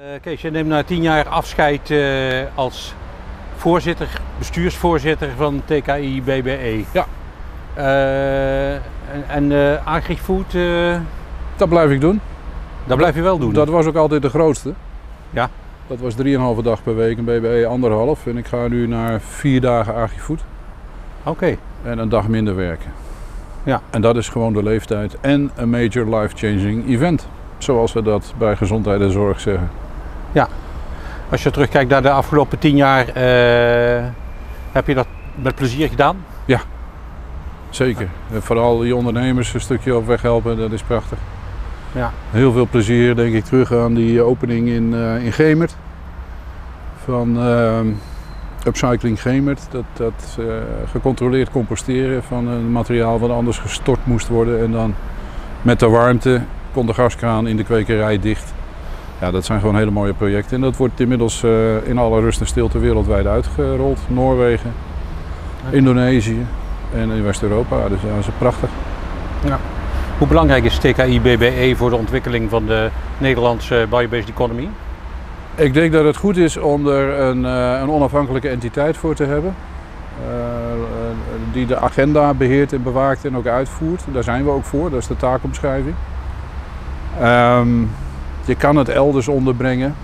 Uh, Kees, je neemt na tien jaar afscheid uh, als voorzitter, bestuursvoorzitter van TKI BBE. Ja. Uh, en en AgriFood? Dat blijf ik doen. Dat blijf je wel doen? Dat was ook altijd de grootste. Ja. Dat was 3,5 dag per week en BBE anderhalf. En ik ga nu naar vier dagen AgriFood. Oké. En een dag minder werken. Ja. En dat is gewoon de leeftijd en een major life-changing event. Zoals we dat bij gezondheid en zorg zeggen. Ja. Als je terugkijkt naar de afgelopen tien jaar, uh, heb je dat met plezier gedaan? Ja, zeker. En vooral die ondernemers een stukje op weg helpen, dat is prachtig. Ja. Heel veel plezier denk ik terug aan die opening in, uh, in Gemert. Van uh, Upcycling Gemert. Dat, dat uh, gecontroleerd composteren van een materiaal wat anders gestort moest worden. En dan met de warmte kon de gaskraan in de kwekerij dicht. Ja, dat zijn gewoon hele mooie projecten. En dat wordt inmiddels uh, in alle rust en stilte wereldwijd uitgerold. Noorwegen, Indonesië en in West-Europa. Dus ja, dat is prachtig. Ja. Hoe belangrijk is TKI BBE voor de ontwikkeling van de Nederlandse biobased economy? Ik denk dat het goed is om er een, uh, een onafhankelijke entiteit voor te hebben. Uh, die de agenda beheert en bewaakt en ook uitvoert. Daar zijn we ook voor, dat is de taakomschrijving. Um, je kan het elders onderbrengen,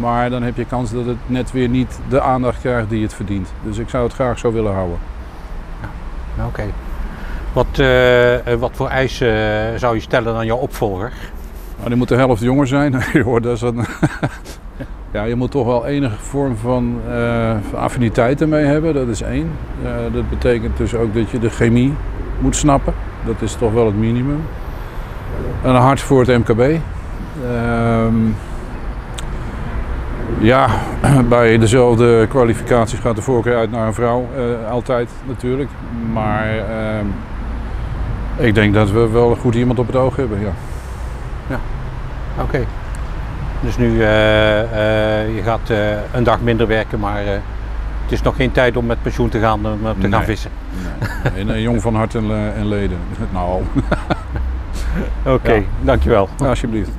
maar dan heb je kans dat het net weer niet de aandacht krijgt die het verdient. Dus ik zou het graag zo willen houden. Ja, Oké. Okay. Wat, uh, wat voor eisen zou je stellen aan jouw opvolger? Nou, die moet de helft jonger zijn. dat is een ja, je moet toch wel enige vorm van uh, affiniteit ermee hebben, dat is één. Uh, dat betekent dus ook dat je de chemie moet snappen. Dat is toch wel het minimum. En een hart voor het MKB. Um, ja, bij dezelfde kwalificaties gaat de voorkeur uit naar een vrouw, uh, altijd natuurlijk. Maar uh, ik denk dat we wel goed iemand op het oog hebben, ja. Ja, oké. Okay. Dus nu, uh, je gaat een dag minder werken, maar het is nog geen tijd om met pensioen te gaan, om te nee. gaan vissen. Nee. En jong van hart en, en leden. Nou. Oké, okay, ja. dankjewel. Ja, alsjeblieft.